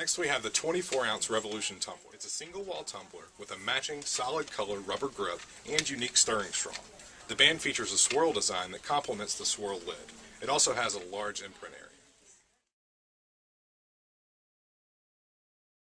Next we have the 24 ounce Revolution tumbler. It's a single wall tumbler with a matching solid color rubber grip and unique stirring straw. The band features a swirl design that complements the swirl lid. It also has a large imprint area.